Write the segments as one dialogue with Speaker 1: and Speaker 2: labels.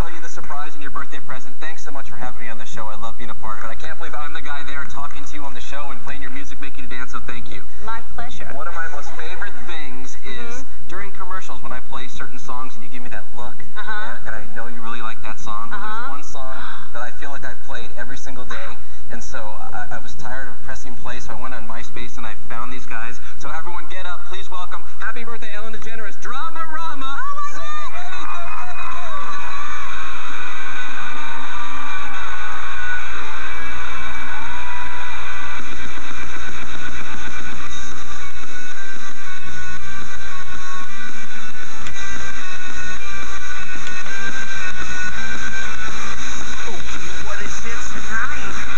Speaker 1: Tell you the surprise and your birthday present. Thanks so much for having me on the show. I love being a part of it. I can't believe I'm the guy there talking to you on the show and playing your music, making you dance, so thank you.
Speaker 2: My pleasure.
Speaker 1: One of my most favorite things mm-hmm. is mm-hmm. during commercials when I play certain songs and you give me that look,
Speaker 2: uh-huh.
Speaker 1: and, and, I know you really like that song. But
Speaker 2: uh-huh.
Speaker 1: There's one song that I feel like I've played every single day, and so I, I was tired of pressing play, so I went on MySpace and I found these guys. So everyone get
Speaker 3: high.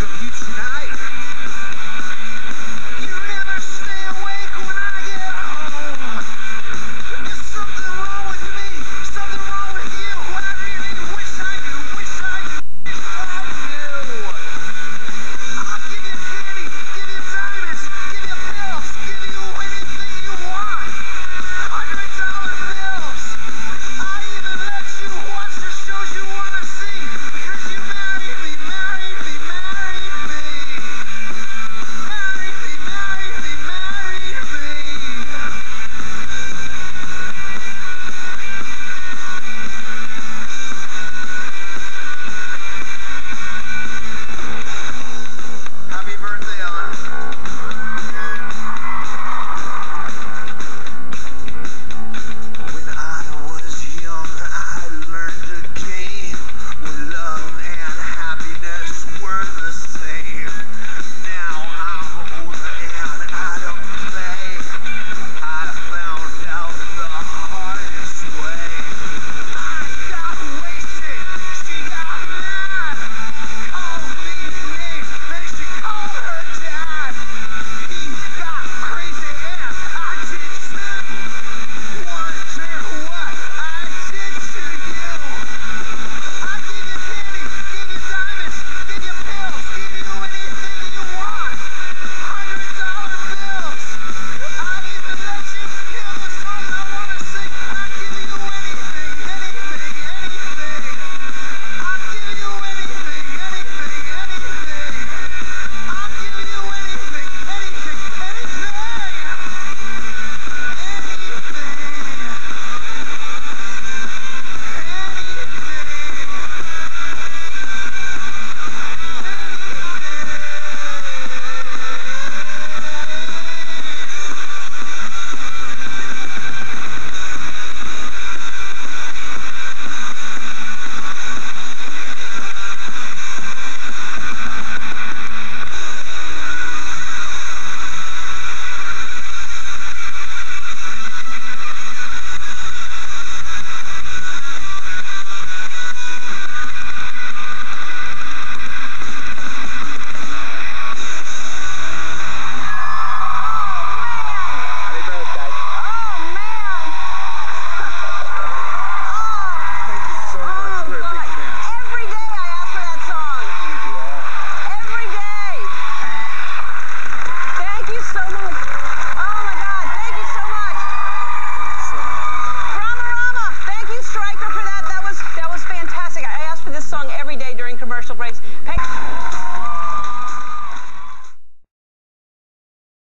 Speaker 3: There's something wrong with me.
Speaker 1: so much.